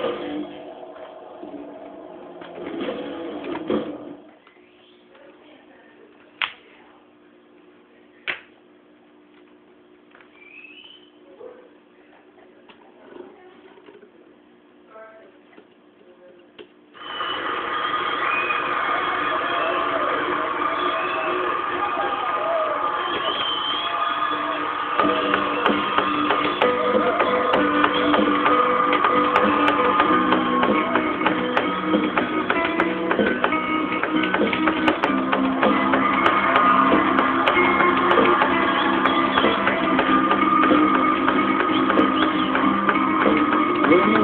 Amen. Amen.